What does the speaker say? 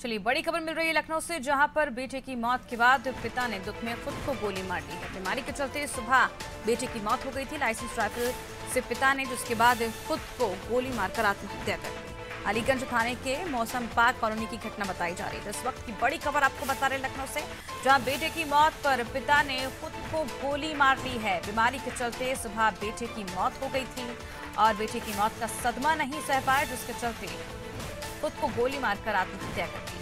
चलिए, बड़ी खबर मिल रही है लखनऊ से, जहाँ पर बेटे की मौत के बाद पिता ने दुख में खुद को गोली मार दी है। बीमारी के चलते सुबह बेटे की मौत हो गई थी। लाइसेंस राइफल से पिता ने जिसके बाद खुद को गोली मारकर आत्महत्या कर ली अलीगंज थाने के मौसम पार्क कॉलोनी की घटना बताई जा रही है। इस वक्त की बड़ी खबर आपको बता रहे लखनऊ से, जहाँ बेटे की मौत पर पिता ने खुद को गोली मार दी है। बीमारी के चलते सुबह बेटे की मौत हो गई थी और बेटे की मौत का सदमा नहीं सह पाया, जिसके चलते खुद को गोली मारकर आत्महत्या कर दी